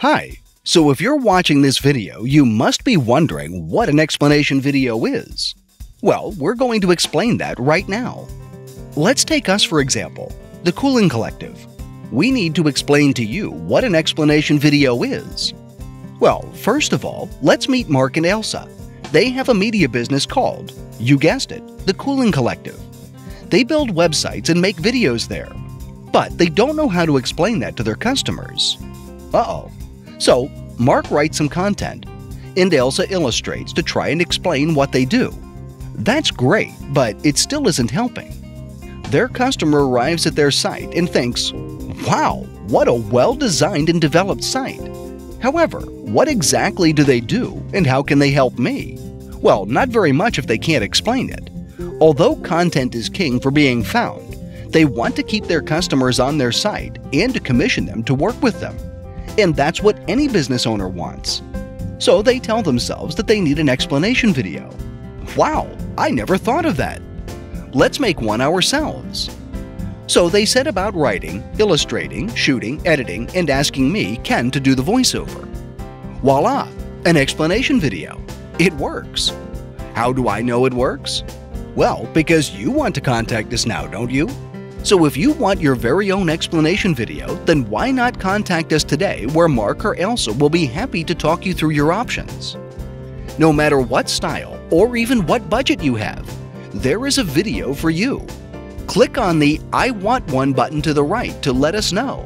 Hi, so if you're watching this video, you must be wondering what an explanation video is. Well, we're going to explain that right now. Let's take us for example, the Cuillin Collective. We need to explain to you what an explanation video is. Well, first of all, let's meet Marc and Ailsa. They have a media business called, you guessed it, the Cuillin Collective. They build websites and make videos there, but they don't know how to explain that to their customers. Uh oh. So, Marc writes some content, and Ailsa illustrates to try and explain what they do. That's great, but it still isn't helping. Their customer arrives at their site and thinks, wow, what a well designed and developed site. However, what exactly do they do and how can they help me? Well, not very much if they can't explain it. Although content is king for being found, they want to keep their customers on their site and to commission them to work with them. And that's what any business owner wants. So they tell themselves that they need an explanation video. Wow, I never thought of that. Let's make one ourselves. So they set about writing, illustrating, shooting, editing, and asking me, Ken, to do the voiceover. Voila, an explanation video. It works. How do I know it works? Well, because you want to contact us now, don't you? So if you want your very own explanation video, then why not contact us today where Marc or Ailsa will be happy to talk you through your options. No matter what style or even what budget you have, there is a video for you. Click on the I Want One button to the right to let us know.